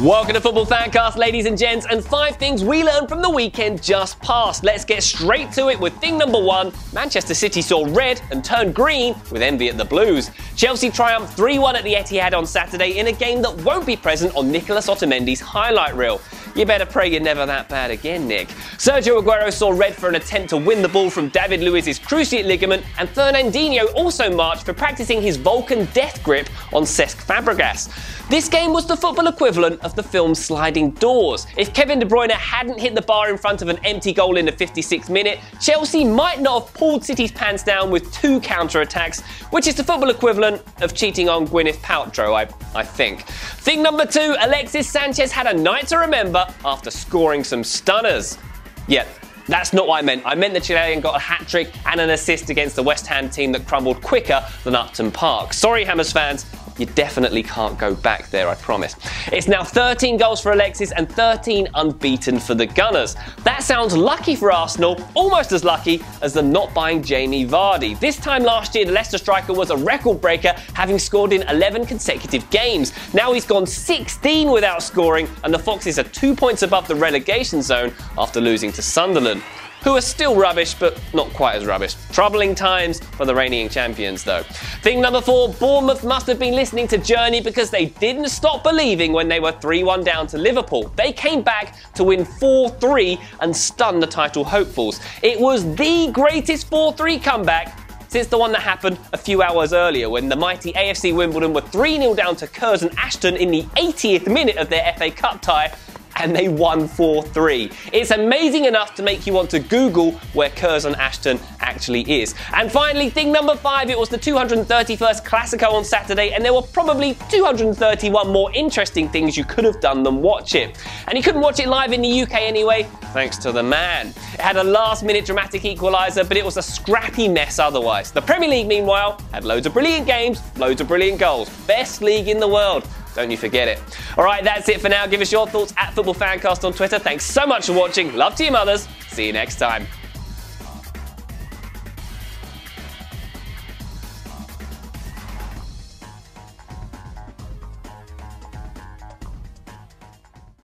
Welcome to Football Fancast, ladies and gents, and five things we learned from the weekend just past. Let's get straight to it with thing number one Manchester City saw red and turned green with envy at the Blues. Chelsea triumphed 3 1 at the Etihad on Saturday in a game that won't be present on Nicolas Otamendi's highlight reel. You better pray you're never that bad again, Nick. Sergio Aguero saw red for an attempt to win the ball from David Luiz's cruciate ligament, and Fernandinho also marched for practicing his Vulcan death grip on Cesc Fabregas. This game was the football equivalent of the film Sliding Doors. If Kevin De Bruyne hadn't hit the bar in front of an empty goal in the 56th minute, Chelsea might not have pulled City's pants down with two counter attacks, which is the football equivalent of cheating on Gwyneth Paltrow, I, I think. Thing number two Alexis Sanchez had a night to remember after scoring some stunners. Yeah, that's not what I meant. I meant the Chilean got a hat trick and an assist against the West Ham team that crumbled quicker than Upton Park. Sorry, Hammers fans, you definitely can't go back there, I promise. It's now 13 goals for Alexis and 13 unbeaten for the Gunners. That sounds lucky for Arsenal, almost as lucky as them not buying Jamie Vardy. This time last year, the Leicester striker was a record breaker, having scored in 11 consecutive games. Now he's gone 16 without scoring, and the Foxes are two points above the relegation zone after losing to Sunderland who are still rubbish, but not quite as rubbish. Troubling times for the reigning champions, though. Thing number four Bournemouth must have been listening to Journey because they didn't stop believing when they were 3 1 down to Liverpool. They came back to win 4 3 and stun the title hopefuls. It was the greatest 4 3 comeback since the one that happened a few hours earlier when the mighty AFC Wimbledon were 3 0 down to Curzon Ashton in the 80th minute of their FA Cup tie and they won 4 3. It's amazing enough to make you want to Google where Curzon Ashton actually is. And finally, thing number five it was the 231st Classico on Saturday, and there were probably 231 more interesting things you could have done than watch it. And you couldn't watch it live in the UK anyway, thanks to the man. It had a last minute dramatic equaliser, but it was a scrappy mess otherwise. The Premier League, meanwhile, had loads of brilliant games, loads of brilliant goals. Best league in the world. Don't you forget it. All right, that's it for now. Give us your thoughts at Football Fancast on Twitter. Thanks so much for watching. Love to your mothers. See you next time.